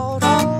called on.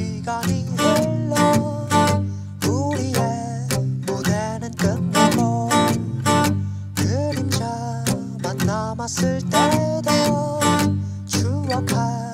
시간이 흘러 우리의 무대는 끝나고 그림자만 남았을 때도 추억할